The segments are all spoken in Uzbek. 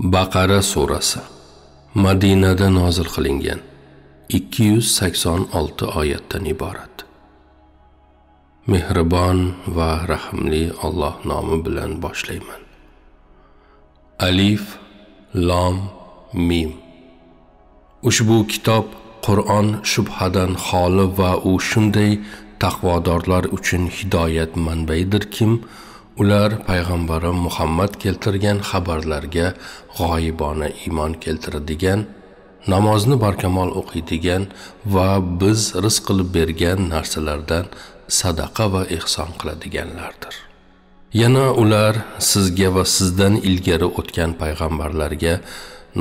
Baqara surasi Madinada nozil qilingan 286 oyatdan iborat. Mehribon va rahimli Alloh nomi bilan boshlayman. Alif, lom Mim. Ushbu kitob Qur'on shubhadan xoli va u shunday taqvodorlar uchun hidoyat manbaidir kim ular payg'ambari muhammad keltirgan xabarlarga g'oyibona iymon keltiradigan namozni barkamol o'qiydigan va biz rizq qilib bergan narsalardan sadaqa va ehson qiladiganlardir. Yana ular sizga va sizdan ilgari o'tgan payg'ambarlarga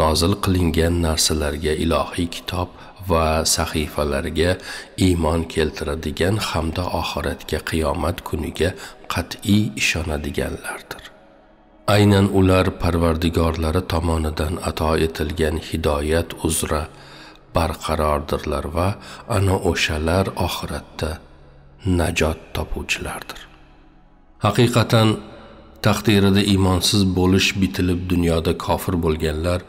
nozil qilingan narsalarga ilohiy kitob va sahifalarga iymon keltiradigan hamda oxiratga qiyomat kuniga qat'iy ishonadiganlardir. Aynan ular parvardigorlari tomonidan ato etilgan hidoyat uzra barqarordirlar va ana o'shalar oxiratda najot topuvchilardir. Haqiqatan taqdirida iymonsiz bo'lish bitilib dunyoda kofir bo'lganlar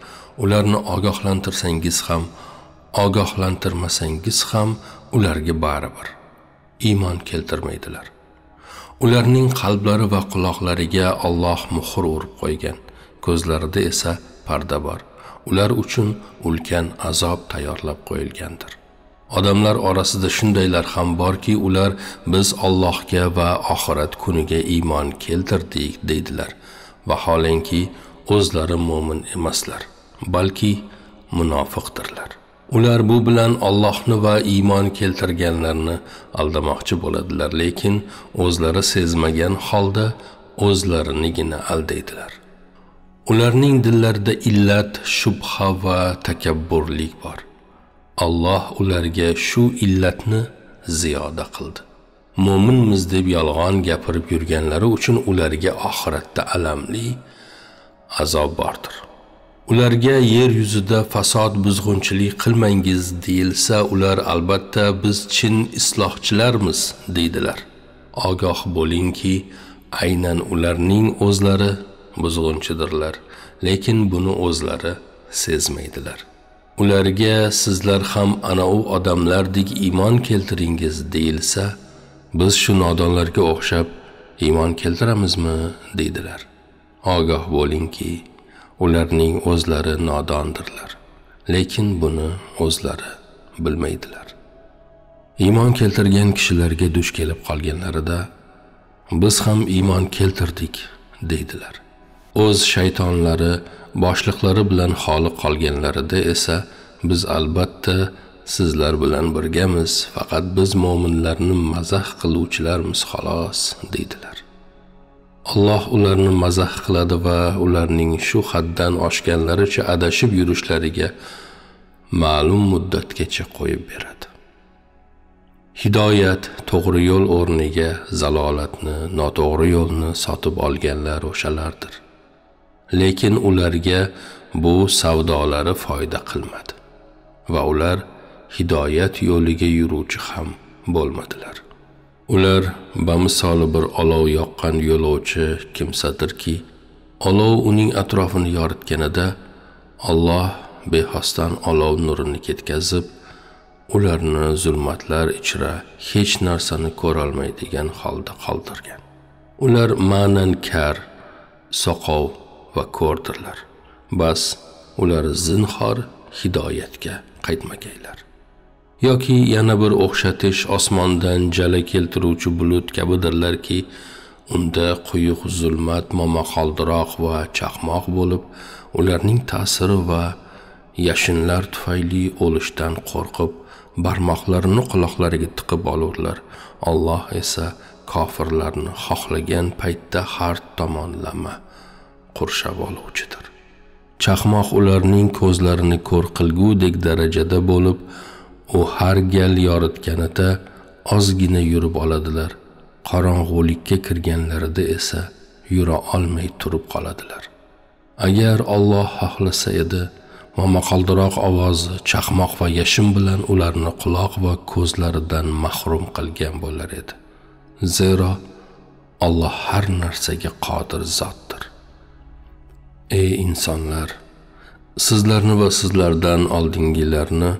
ularni ogohlantirsangiz ham ogohlantirmasangiz ham ularga baribir. Iymon keltirmaydilar. Ularning qalblari va quloqlariga Alloh muhr urib qo'ygan. Ko'zlarida esa parda bor. Ular uchun ulkan azob tayyorlab qo'yilgandir. Odamlar orasida shundaylar ham borki ular biz Allohga va oxirat kuniga iymon keltirdik deydilar. Vaholanki o'zlari mo'min emaslar balki munofiqdirlar. Ular bu bilan Allohni va iymon keltirganlarni aldamoqchi bo'ladilar lekin o'zlari sezmagan holda o'zlarinigina aldaydilar. Ularning dillarida illat shubha va takabburlik bor. Alloh ularga shu illatni ziyoda qildi. Mo'minmiz deb yolg'on gapirib yurganlari uchun ularga oxiratda alamli azob bordir. Ularga yer yuzida fasod buzg'unchilik qilmangiz deyilsa ular albatta biz chin islohchilarmiz deydilar. Ogoh bo'lingki aynan ularning o'zlari buzg'unchidirlar lekin buni o'zlari sezmaydilar. Ularga sizlar ham ana u odamlardek iymon keltiringiz deyilsa biz shu nodonlarga o'xshab iymon keltiramizmi deydilar. Ogoh bo'lingki ularning o'zlari nodondirlar lekin buni o'zlari bilmaydilar. Iymon keltirgan kishilarga duch kelib qolganlarida biz ham iymon keltirdik deydilar. O'z shaytonlari boshliqlari bilan xoli qolganlarida esa biz albatta sizlar bilan birgamiz faqat biz mo'minlarni mazax qiluvchilarmiz xolos deydilar. Alloh ularni mazax qiladi va ularning shu haddan oshganlaricha adashib yurishlariga ma'lum muddatgacha qo'yib beradi. Hidoyat to'g'ri yo'l o'rniga zalolatni noto'g'ri yo'lni sotib olganlar o'shalardir. Lekin ularga bu savdolari foyda qilmadi va ular hidoyat yo'liga yuruvchi ham bo'lmadilar. Ular bamisoli bir olov yoqqan yo'lovchi kimsadirki olov uning atrofini yoritganida Alloh bexosdan olov nurini ketkazib ularni zulmatlar ichra hech narsani ko'rolmaydigan holda qoldirgan. Ular ma'nan kar soqov va ko'rdirlar. Bas ular zinhor hidoyatga qaytmagaylar. Yoki yana bir o'xshatish osmondan jala keltiruvchi bulut kabidirlarki unda quyuq zulmat momaqoldiroq va chaqmoq bo'lib ularning ta'siri va yashinlar tufayli o'lishdan qo'rqib barmoqlarini quloqlariga tiqib olurlar. Alloh esa kofirlarni xohlagan paytda har tomonlama qurshab oluvchidir. Chaqmoq ularning ko'zlarini ko'r qilgudek darajada bo'lib u har gal yoritganida ozgina yurib oladilar. Qorong'ulikka kirganlarida esa yura olmay turib qoladilar. Agar Alloh xohlasa edi momaqaldiroq ovozi chaqmoq va yashin bilan ularni quloq va ko'zlaridan mahrum qilgan bo'lar edi. Zero Alloh har narsaga qodir zotdir. Ey insonlar sizlarni va sizlardan oldingilarni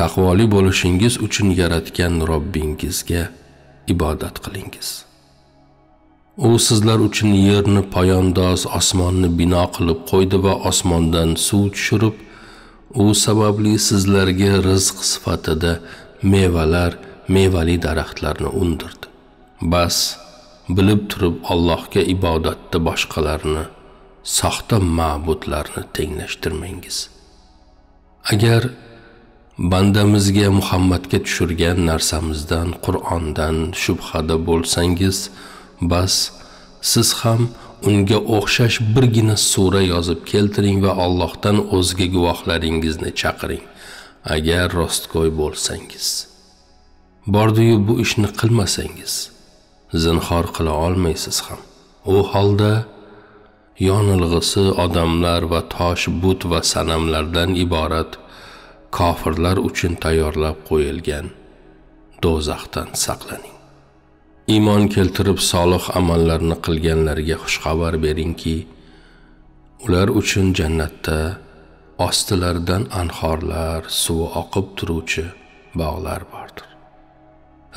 taqvoli bo'lishingiz uchun yaratgan robbingizga ibodat qilingiz. U sizlar uchun yerni poyandoz osmonni bino qilib qo'ydi va osmondan suv tushirib u sababli sizlarga rizq sifatida mevalar mevali daraxtlarni undirdi. Bas bilib turib allohga ibodatda boshqalarni soxta ma'budlarni tenglashtirmangiz. Agar bandamizga muhammadga tushirgan narsamizdan qur'ondan shubhada bo'lsangiz bas siz ham unga o'xshash birgina sura yozib keltiring va allohdan o'zga guvohlaringizni chaqiring. Agar rostgo'y bo'lsangiz. Bordiyu bu ishni qilmasangiz zinhor qila olmaysiz ham. U holda yonilg'isi odamlar va tosh but va sanamlardan iborat kofirlar uchun tayyorlab qo'yilgan do'zaxdan saqlaning. Iymon keltirib solih amallarni qilganlarga xushxabar beringki ular uchun jannatda ostilaridan anhorlar suvi oqib turuvchi bog'lar bordir.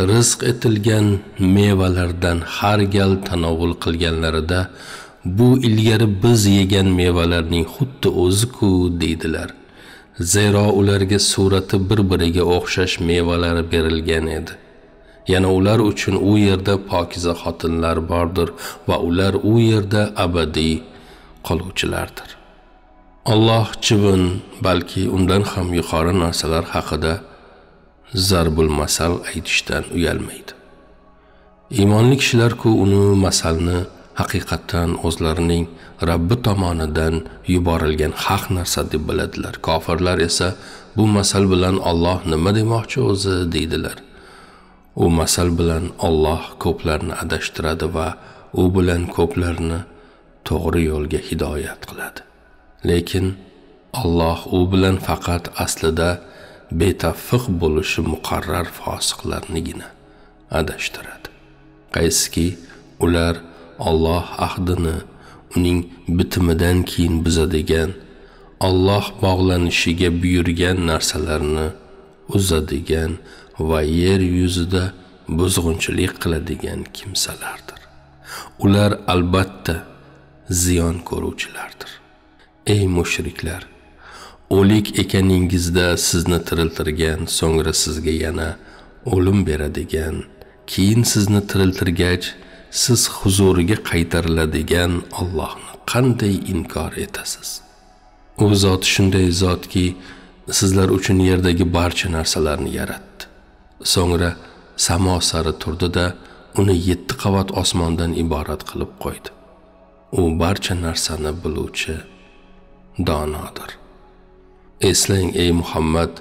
Rizq etilgan mevalardan har gal tanovul qilganlarida bu ilgari biz yegan mevalarning xuddi o'zi-ku deydilar. Zero ularga surati bir biriga o'xshash mevalar berilgan edi. Yana ular uchun u yerda pokiza xotinlar bordir va ular u yerda abadiy qoluvchilardir. Alloh chivin balki undan ham yuqori narsalar haqida zarbul masal aytishdan uyalmaydi. Iymonli kishilar-ku uni masalni haqiqatdan o'zlarining Rabbi tomonidan yuborilgan haq narsa deb biladilar. Kofirlar esa bu masal bilan Alloh nima demoqchi o'zi deydilar. U masal bilan Alloh ko'plarni adashtiradi va u bilan ko'plarni to'g'ri yo'lga hidoyat qiladi. Lekin Alloh u bilan faqat aslida betaffiq bo'lishi muqarrar fosiqlarnigina adashtiradi. Qaysiki ular Alloh ahdini uning bitimidan keyin buzadigan Alloh bog'lanishiga buyurgan narsalarni uzadigan va yer yuzida buzg'unchilik qiladigan kimsalardir. Ular albatta ziyon ko'ruvchilardir. Ey mushriklar, o'lik ekaningizda sizni tiriltirgan, so'ngra sizga yana o'lim beradigan, keyin sizni tiriltirgach siz huzuriga qaytariladigan Allohni qanday inkor etasiz? U zot shunday zotki, sizlar uchun yerdagi barcha narsalarni yaratdi. So'ngra samo sari turdi-da, uni 7 qavat osmondan iborat qilib qo'ydi. U barcha narsani biluvchi donodir. Eslang ey Muhammad,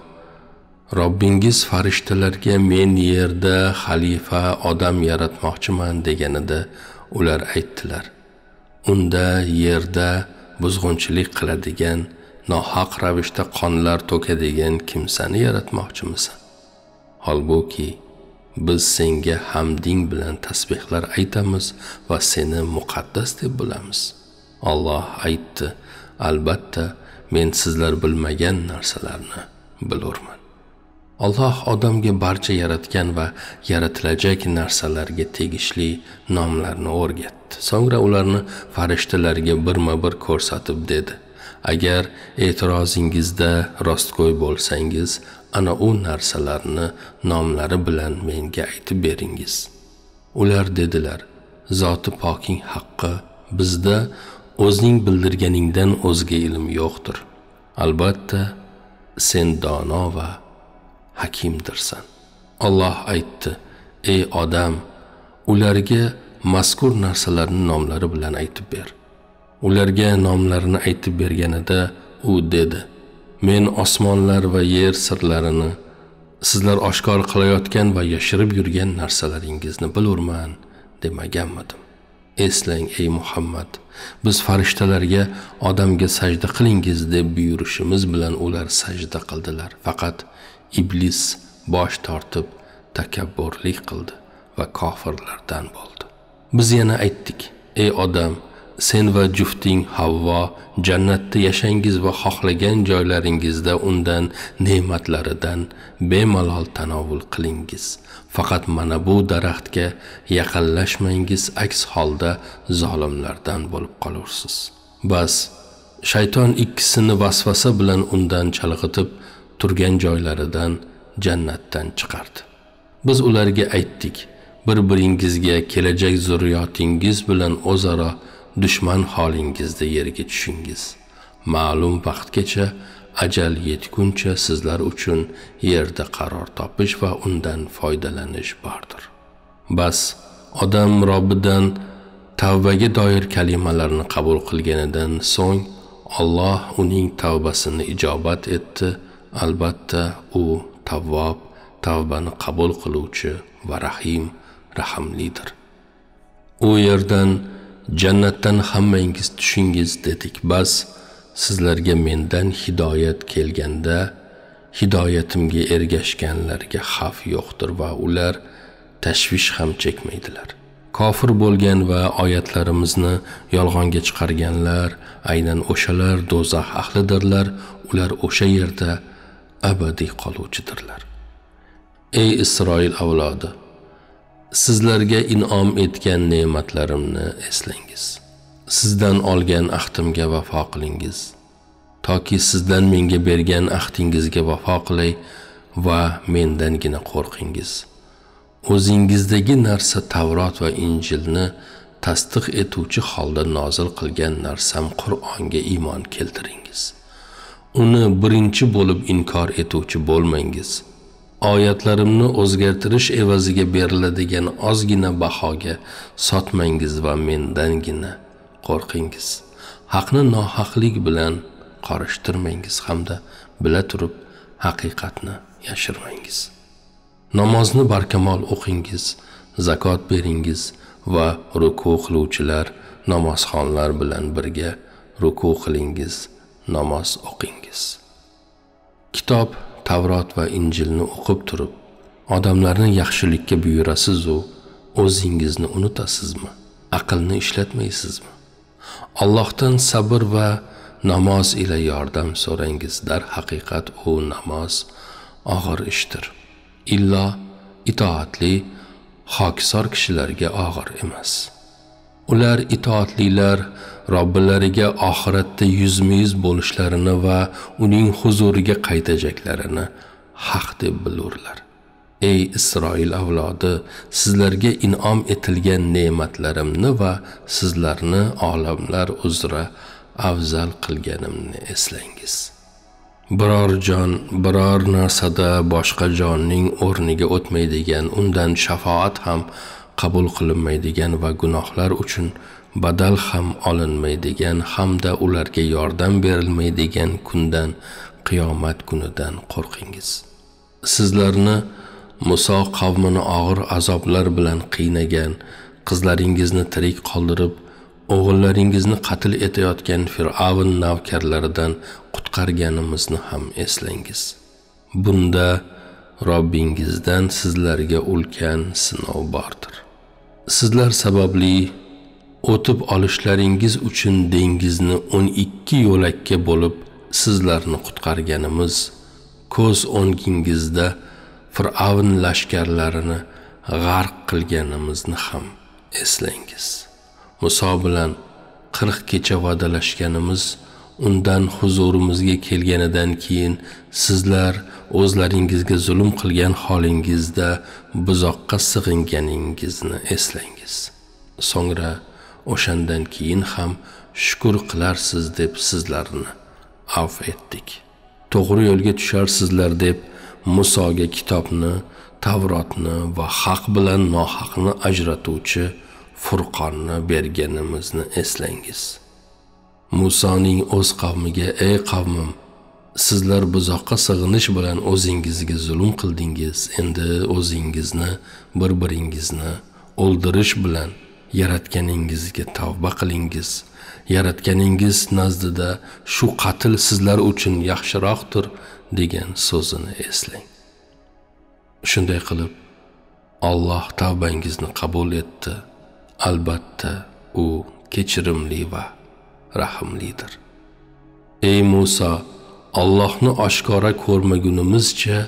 Robbingiz farishtalarga men yerda xalifa odam yaratmoqchiman deganida ular aytdilar. Unda yerda buzg'unchilik qiladigan, nohaq ravishda qonlar to'kadigan kimsani yaratmoqchimisan? Holbuki biz senga hamding bilan tasbihlar aytamiz va seni muqaddas deb bilamiz. Alloh aytdi: Albatta, men sizlar bilmagan narsalarni bilurman. Alloh odamga barcha yaratgan va yaratilajak narsalarga tegishli nomlarni o'rgatdi. So'ngra ularni farishtalarga birma-bir ko'rsatib dedi: Agar e'tirozingizda rostgo'y bo'lsangiz, ana u narsalarni nomlari bilan menga aytib beringiz. Ular dedilar: Zoti poking haqqi bizda o'zing bildirganingdan o'zga ilm yo'qdir. Albatta, sen dono va hakimdirsan. Alloh aytdi: Ey odam, ularga mazkur narsalarning nomlari bilan aytib ber. Ularga nomlarini aytib berganida u dedi: Men osmonlar va yer sirlarini sizlar oshkor qilayotgan va yashirib yurgan narsalaringizni bilurman demaganmidim. Eslang ey Muhammad, biz farishtalarga odamga sajda qilingiz deb buyurishimiz bilan ular sajda qildilar. Faqat iblis bosh tortib takabburlik qildi va kofirlardan bo'ldi. Biz yana aytdik ey odam sen va jufting havvo jannatda yashangiz va xohlagan joylaringizda undan ne'matlaridan bemalol tanovul qilingiz. Faqat mana bu daraxtga yaqinlashmangiz aks holda zolimlardan bo'lib qolursiz. Bas shayton ikkisini vasvasa bilan undan chalg'itib turgan joylaridan jannatdan chiqardi. Biz ularga aytdik bir biringizga kelajak zurriyotingiz bilan o'zaro dushman holingizda yerga tushingiz. Ma'lum vaqtgacha ajal yetguncha sizlar uchun yerda qaror topish va undan foydalanish bordir. Bas odam robbidan tavbaga doir kalimalarni qabul qilganidan so'ng Alloh uning tavbasini ijobat etdi albatta u tavvob tavbani qabul qiluvchi va rahim rahmlidir u yerdan jannatdan hammangiz tushingiz dedik. Bas sizlarga mendan hidoyat kelganda hidoyatimga ergashganlarga xavf yo'qdir va ular tashvish ham chekmaydilar. Kofir bo'lgan va oyatlarimizni yolg'onga chiqarganlar aynan o'shalar do'zax ahlidirlar. Ular o'sha yerda abadiy qoluvchidirlar. Ey isroil avlodi sizlarga in'om etgan ne'matlarimni eslangiz. Sizdan olgan ahdimga vafo qilingiz. Toki sizdan menga bergan ahdingizga vafo qilay va mendangina qo'rqingiz. O'zingizdagi narsa tavrot va injilni tasdiq etuvchi holda nozil qilgan narsam qur'onga iymon keltiringiz. Uni birinchi bo'lib inkor etuvchi bo'lmangiz. Oyatlarimni o'zgartirish evaziga beriladigan ozgina bahoga sotmangiz va mendangina qo'rqingiz. Haqni nohaqlik bilan qorishtirmangiz hamda bila turib haqiqatni yashirmangiz. Namozni barkamol o'qingiz zakot beringiz va ruku qiluvchilar namozxonlar bilan birga ruku qilingiz. Namoz o'qingiz. Kitob tavrot va injilni o'qib turib odamlarni yaxshilikka buyurasizu o'zingizni unutasizmi? Aqlni ishlatmaysizmi? Allohdan sabr va namoz ila yordam so'rangiz darhaqiqat u namoz og'ir ishdir. Illo itoatli hokisor kishilarga og'ir emas. Ular itoatlilar robbilariga oxiratda yuzma yuz bo'lishlarini va uning huzuriga qaytajaklarini haq deb bilurlar. Ey isroil avlodi sizlarga in'om etilgan ne'matlarimni va sizlarni olamlar uzra afzal qilganimni eslangiz biror jon biror narsada boshqa jonning o'rniga o'tmaydigan undan shafoat ham qabul qilinmaydigan va gunohlar uchun badal ham olinmaydigan hamda ularga yordam berilmaydigan kundan qiyomat kunidan qo'rqingiz. Sizlarni muso qavmini og'ir azoblar bilan qiynagan qizlaringizni tirik qoldirib o'g'illaringizni qatl etayotgan fir'avn navkarlaridan qutqarganimizni ham eslangiz bunda robbingizdan sizlarga ulkan sinov bordir. Sizlar sababli o'tib olishlaringiz uchun dengizni 12 yo'lakka bo'lib sizlarni qutqarganimiz. Ko'z o'ngingizda fir'avn lashkarlarini g'arq qilganimizni ham eslangiz. Muso bilan 40 kecha va'dalashganimiz undan huzurimizga kelganidan keyin sizlar o'zlaringizga zulm qilgan holingizda buzoqqa sig'inganingizni eslangiz. So'ngra o'shandan keyin ham shukur qilarsiz deb sizlarni avf etdik. To'g'ri yo'lga tusharsizlar deb musoga kitobni tavrotni va haq bilan nohaqni ajratuvchi furqonni berganimizni eslangiz. Musoning o'z qavmiga ey qavmim sizlar buzoqqa sig'inish bilan o'zingizga zulm qildingiz. Endi o'zingizni bir biringizni o'ldirish bilan yaratganingizga tavba qilingiz. Yaratganingiz nazdida shu qatl sizlar uchun yaxshiroqdir degan so'zini eslang. Shunday qilib Alloh tavbangizni qabul etdi. Albatta u kechirimli va rahimlidir ey muso allohni oshkora ko'rmagunimizcha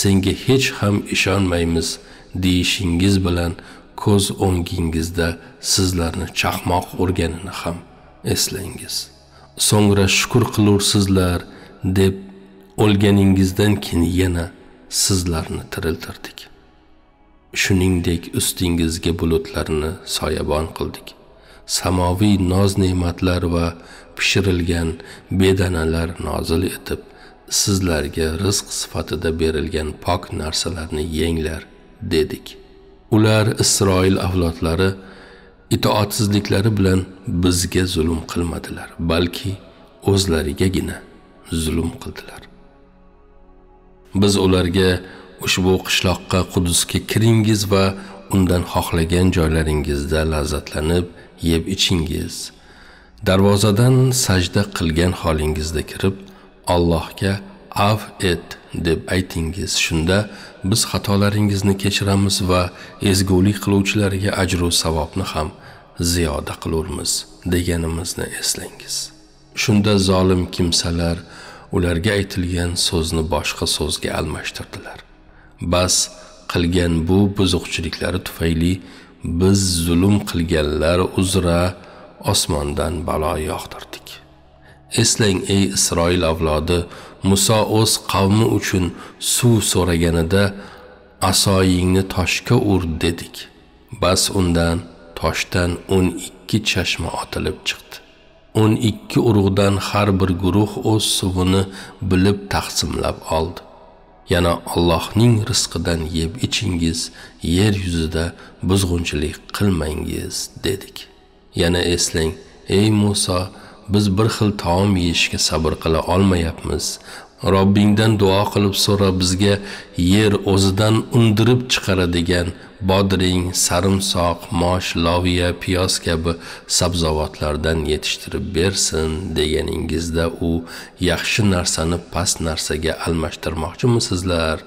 senga hech ham ishonmaymiz deyishingiz bilan ko'z o'ngingizda sizlarni chaqmoq urganini ham eslangiz. So'ngra shukur qilursizlar deb o'lganingizdan keyin yana sizlarni tiriltirdik. Shuningdek ustingizga bulutlarni soyabon qildik. Samoviy noz ne'matlar va pishirilgan bedanalar nozil etib sizlarga rizq sifatida berilgan pok narsalarni yenglar dedik. Ular isroil avlodlari itoatsizliklari bilan bizga zulm qilmadilar balki o'zlarigagina zulm qildilar. Biz ularga ushbu qishloqqa qudusga kiringiz va undan xohlagan joylaringizda lazzatlanib yeb ichingiz. Darvozadan sajda qilgan holingizda kirib allohga af et deb aytingiz. Shunda biz xatolaringizni kechiramiz va ezgulik qiluvchilarga ajru savobni ham ziyoda qilurmiz deganimizni eslangiz shunda zolim kimsalar ularga aytilgan so'zni boshqa so'zga almashtirdilar. Bas qilgan bu buzuqchiliklari tufayli biz zulm qilganlar uzra osmondan balo yog'dirdik eslang ey isroil avlodi muso o'z qavmi uchun suv so'raganida asoyingni toshga ur dedik. Bas undan toshdan o'n ikki chashma otilib chiqdi. O'n ikki urug'dan har bir guruh o'z suvini bilib taqsimlab oldi. Yana allohning rizqidan yeb ichingiz yer yuzida buzg'unchilik qilmangiz dedik. Yana eslang ey muso biz bir xil taom yeyishga sabr qila olmayapmiz. Robbingdan duo qilib so'ra bizga yer o'zidan undirib chiqaradigan bodring sarimsoq mosh loviya piyoz kabi sabzavotlardan yetishtirib bersin deganingizda u yaxshi narsani past narsaga almashtirmoqchimisizlar?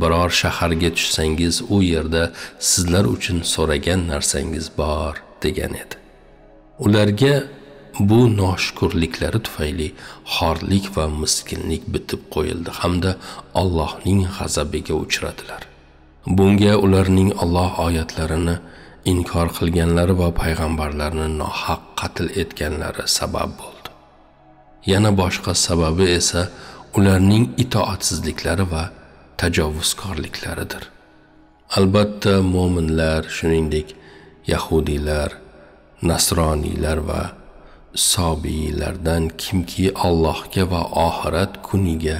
Biror shaharga tushsangiz u yerda sizlar uchun so'ragan narsangiz bor degan edi. Ularga bu noshukurliklari tufayli xorlik va miskinlik bitib qo'yildi hamda allohning g'azabiga uchradilar. Bunga ularning alloh oyatlarini inkor qilganlari va payg'ambarlarni nohaq qatl etganlari sabab bo'ldi. Yana boshqa sababi esa ularning itoatsizliklari va tajovuzkorliklaridir. Albatta mo'minlar shuningdek yahudiylar nasroniylar va sobiylardan kimki allohga va oxirat kuniga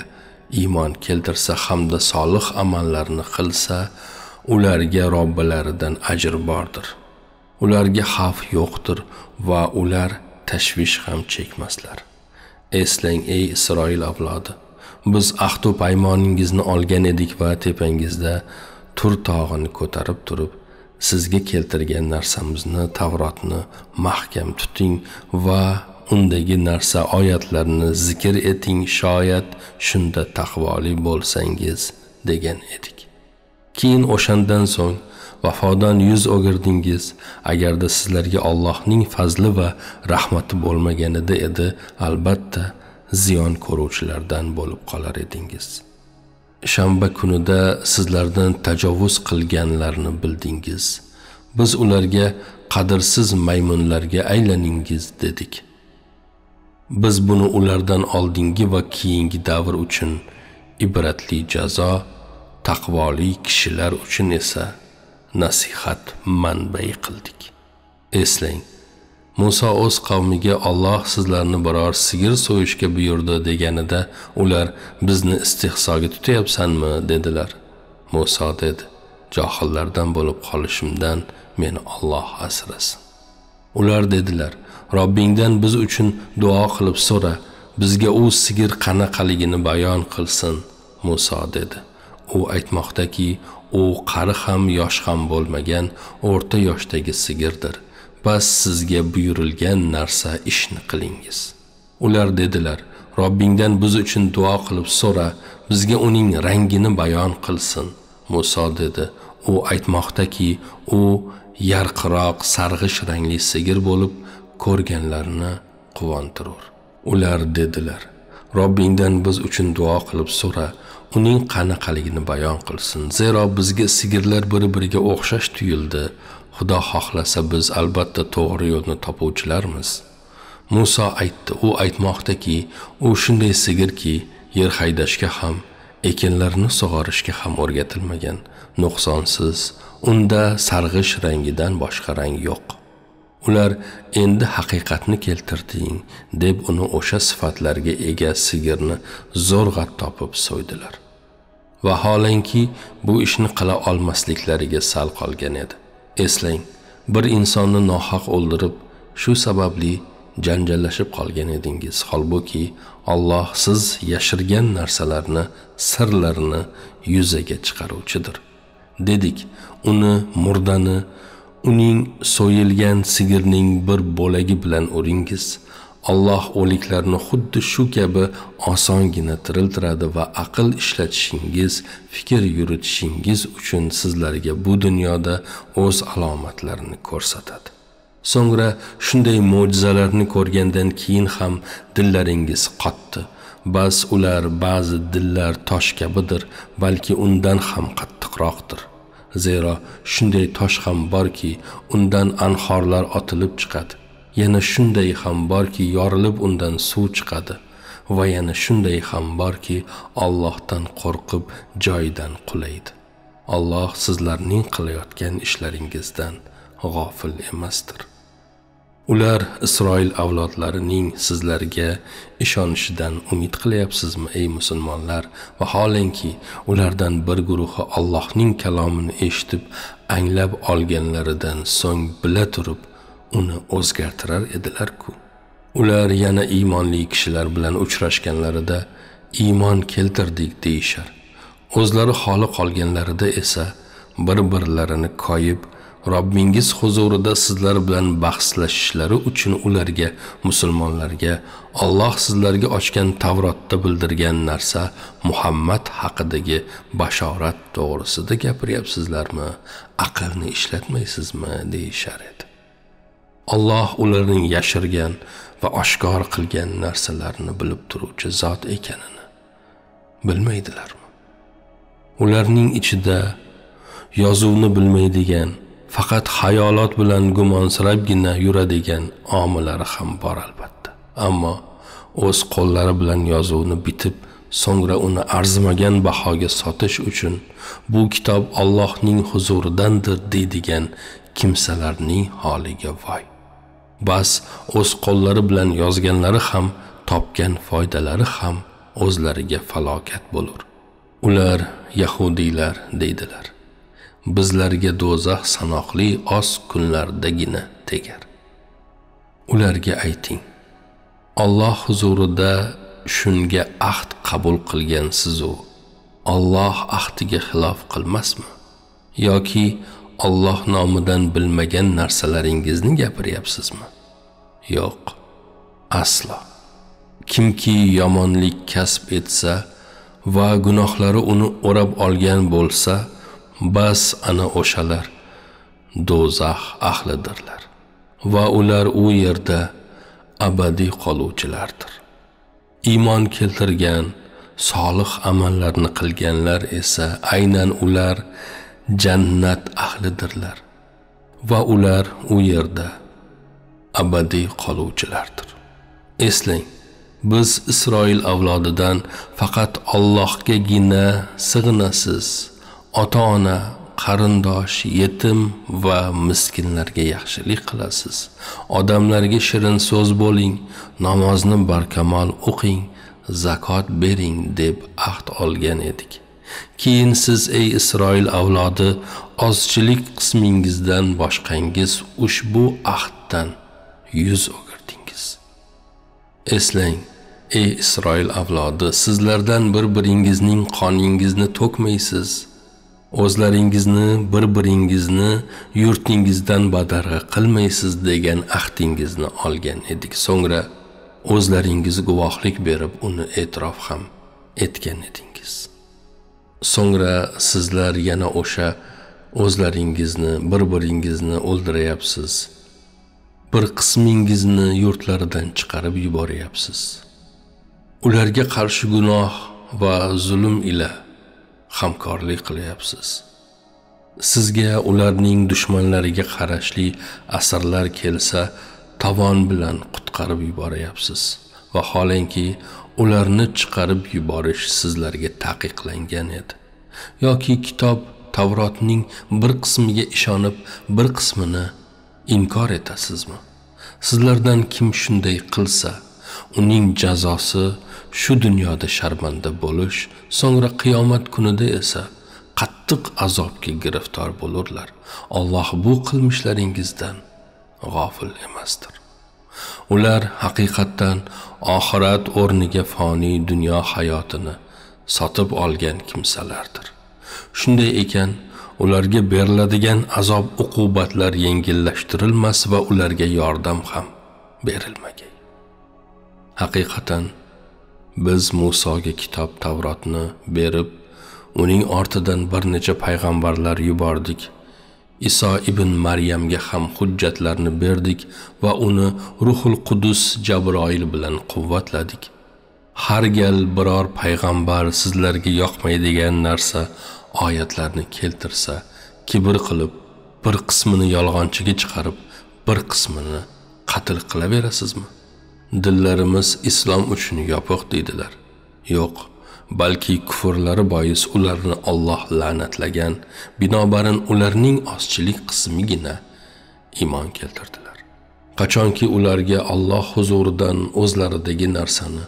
iymon keltirsa hamda solih amallarni qilsa ularga robbilaridan ajr bordir. Ularga xavf yo'qdir va ular tashvish ham chekmaslar. Eslang ey isroil avlodi biz ahdu paymoningizni olgan edik va tepangizda tur tog'ini ko'tarib turib sizga keltirgan narsamizni tavrotni mahkam tuting va undagi narsa oyatlarni zikr eting shoyat shunda taqvoli bo'lsangiz degan edik. Keyin o'shandan so'ng vafodan yuz o'girdingiz. Agarda sizlarga allohning fazli va rahmati bo'lmaganida edi albatta ziyon ko'ruvchilardan bo'lib qolar edingiz. Shanba kunida sizlardan tajovuz qilganlarni bildingiz. Biz ularga qadrsiz maymunlarga aylaningiz dedik. Biz buni ulardan oldingi va keyingi davr uchun ibratli jazo taqvoli kishilar uchun esa nasihat manbai qildik. Eslang. Muso o'z qavmiga olloh sizlarni biror sigir so'yishga buyurdi deganida ular bizni istehsoga tutyapsanmi dedilar. Muso dedi johillardan bo'lib qolishimdan meni olloh asrasin. Ular dedilar robbingdan biz uchun duo qilib so'ra bizga u sigir qanaqaligini bayon qilsin muso dedi. U aytmoqdaki u qari ham yosh ham bo'lmagan o'rta yoshdagi sigirdir. Bas sizga buyurilgan narsa ishni qilingiz. Ular dedilar robbingdan biz uchun duo qilib so'ra bizga uning rangini bayon qilsin muso dedi. U aytmoqdaki u yarqiroq sarg'ish rangli sigir bo'lib ko'rganlarni quvontirur. Ular dedilar robbingdan biz uchun duo qilib so'ra uning qanaqaligini bayon qilsin. Zero bizga sigirlar bir biriga o'xshash tuyuldi. Xudo xohlasa biz albatta to'g'ri yo'lni topuvchilarmiz. Muso aytdi u aytmoqdaki u shunday sigirki yer haydashga ham ekinlarni sug'orishga ham o'rgatilmagan. Nuqsonsiz unda sarg'ish rangidan boshqa rang yo'q. Ular endi haqiqatni keltirding deb uni o'sha sifatlarga ega sigirni zo'rg'a topib so'ydilar. Vaholanki bu ishni qila olmasliklariga sal qolgan edi. Eslang. Bir insonni nohaq o'ldirib shu sababli janjallashib qolgan edingiz. Holbuki Alloh siz yashirgan narsalarni sirlarni yuzaga chiqaruvchidir. Dedik uni murdani uning so'yilgan sigirning bir bo'lagi bilan uringiz alloh o'liklarni xuddi shu kabi osongina tiriltiradi va aql ishlatishingiz fikr yuritishingiz uchun sizlarga bu dunyoda o'z alomatlarini ko'rsatadi. So'ngra shunday mo'jizalarni ko'rgandan keyin ham dillaringiz qotdi. Bas ular ba'zi dillar tosh kabidir balki undan ham qattiqroqdir. Zero shunday tosh ham borki undan anhorlar otilib chiqadi. Yana shunday ham borki yorilib undan suv chiqadi va yana shunday ham borki Allohdan qo'rqib joyidan qulaydi. Alloh sizlarning qilayotgan ishlaringizdan g'ofil emasdir. Ular isroil avlodlarining sizlarga ishonishidan umid qilyapsizmi ey musulmonlar? Vaholanki ulardan bir guruhi allohning kalomini eshitib anglab olganlaridan so'ng bila turib uni o'zgartirar edilar-ku. Ular yana iymonli kishilar bilan uchrashganlarida iymon keltirdik deyishar. O'zlari xoli qolganlarida esa bir-birlarini koyib, Robbingiz huzurida sizlar bilan bahslashishlari uchun ularga musulmonlarga Alloh sizlarga ochgan Tavrotda bildirgan narsa Muhammad haqidagi bashorat to'g'risida gapiryapsizlarmi? Aqlni ishlatmaysizmi deyishar edi. Alloh ularning yashirgan va oshkor qilgan narsalarini bilib turuvchi zot ekanini bilmaydilarmi? Ularning ichida yozuvni bilmaydigan, faqat xayolot bilan gumonsirabgina yuradigan omilari ham bor albatta. Ammo o'z qo'llari bilan yozuvni bitib, so'ngra uni arzimagan bahoga sotish uchun bu kitob Allohning huzuridandir deydigan kimsalarning holiga voy. Bas o'z qo'llari bilan yozganlari ham topgan foydalari ham o'zlariga falokat bo'lur. Ular yahudiylar deydilar. Bizlarga do'zax sanoqli oz kunlardagina tegar. Ularga ayting olloh huzurida shunga ahd qabul qilgansizu olloh ahdiga xilof qilmasmi? Yoki Alloh nomidan bilmagan narsalaringizni gapiryapsizmi? Yo'q aslo. Kimki yomonlik kasb etsa va gunohlari uni o'rab olgan bo'lsa bas ana o'shalar do'zax ahlidirlar va ular u yerda abadiy qoluvchilardir. Iymon keltirgan solih amallarni qilganlar esa aynan ular jannat ahlidirlar va ular u yerda abadiy qoluvchilardir. Eslang biz isroil avlodidan faqat Allohgagina sig'inasiz ota ona qarindosh yetim va miskinlarga yaxshilik qilasiz. Odamlarga shirin so'z bo'ling namozni barkamol o'qing zakot bering deb ahd olgan edik. Keyin siz ey isroil avlodi ozchilik qismingizdan boshqangiz ushbu ahddan yuz o'girdingiz eslang ey isroil avlodi sizlardan bir biringizning qoningizni to'kmaysiz. O'zlaringizni bir biringizni yurtingizdan badarg'a qilmaysiz degan ahdingizni olgan edik. So'ngra o'zlaringiz guvohlik berib uni e'tirof ham etgan edingiz. So'ngra sizlar yana o'sha o'zlaringizni bir biringizni o'ldirayapsiz. Bir qismingizni yurtlaridan chiqarib yuboryapsiz. Ularga qarshi gunoh va zulm ila hamkorlik qilyapsiz. Sizga ularning dushmanlariga qarashli asrlar kelsa tovon bilan qutqarib yuboryapsiz. Vaholanki ularni chiqarib yuborish sizlarga taqiqlangan edi. Yoki kitob tavrotning bir qismiga ishonib bir qismini inkor etasizmi? Sizlardan kim shunday qilsa uning jazosi shu dunyoda sharmanda bo'lish so'ngra qiyomat kunida esa qattiq azobga giriftor bo'lurlar. Alloh bu qilmishlaringizdan g'ofil emasdir. Ular haqiqatdan oxirat o'rniga foniy dunyo hayotini sotib olgan kimsalardir. Shunday ekan ularga beriladigan azob uqubatlar yengillashtirilmas va ularga yordam ham berilmagay haqiqatan biz musoga kitob tavrotni berib uning ortidan bir necha payg'ambarlar yubordik. Iso ibn maryamga ham hujjatlarni berdik va uni ruhul qudus jabroil bilan quvvatladik. Har gal biror payg'ambar sizlarga yoqmaydigan narsa oyatlarni keltirsa kibr qilib bir qismini yolg'onchiga chiqarib bir qismini qatl qilaverasizmi? Dillarimiz islom uchun yopiq deydilar. Yo'q balki kufrlari bois ularni Alloh la'natlagan binobarin ularning ozchilik qismigina iymon keltirdilar. Qachonki ularga Alloh huzuridan o'zlaridagi narsani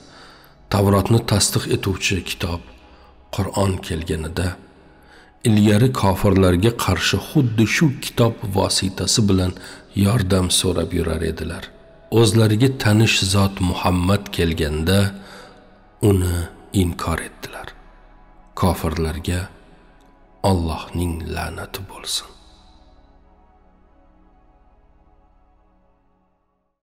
Tavrotni tasdiq etuvchi kitob Qur'on kelganida ilgari kofirlarga qarshi xuddi shu kitob vositasi bilan yordam so'rab yurar edilar. O'zlariga tanish zot muhammad kelganda uni inkor etdilar. Kofirlarga Allohning la'nati bo'lsin.